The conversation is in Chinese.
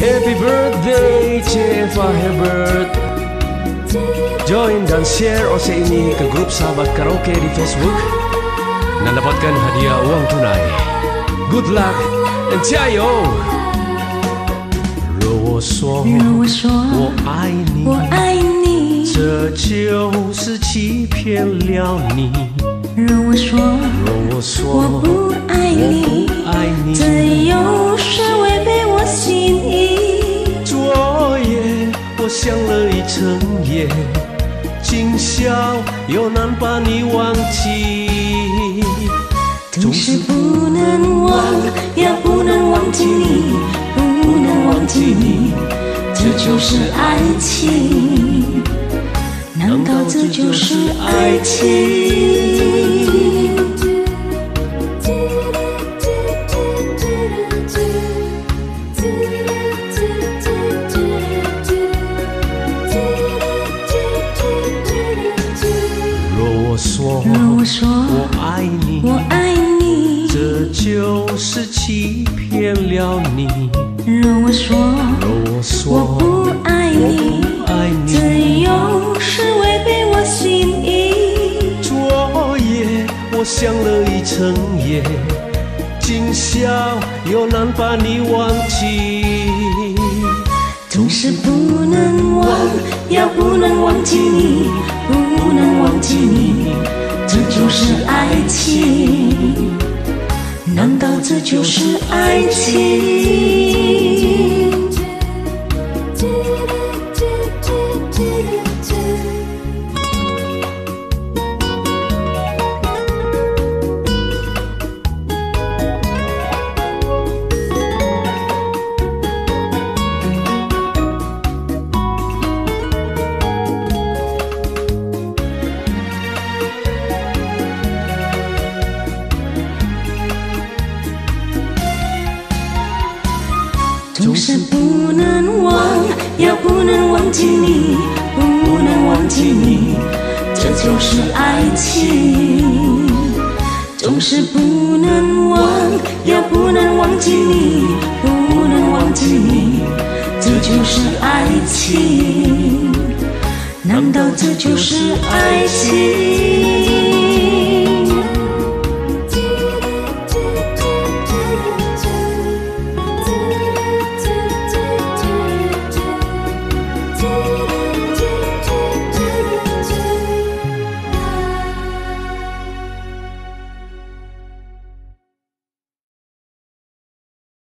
Happy birthday Jeff Herbert Join dan share OC ini ke grup sahabat karaoke di Facebook dan dapatkan hadiah uang tunai. Good luck and 加油！若我说若我说我爱你，我爱你，这就是欺骗了你。若我说若我说我不爱你 想了一整夜，今宵又难把你忘记。总是不能忘，也不能忘记你，不能忘记你，这就是爱情。难道这就是爱情？说若我说我爱你，我爱你，这就是欺骗了你。若我说若我我不爱你，我不爱这你，又是违背我心意。昨夜我想了一整夜，今宵又难把你忘记。总是不能忘，要不能忘记你，不能忘记你，这就是爱情。难道这就是爱情？总是不能忘，也不能忘记你，不能忘记你，这就是爱情。总是不能忘，也不能忘记你，不能忘记你，这就是爱情。难道这就是爱情？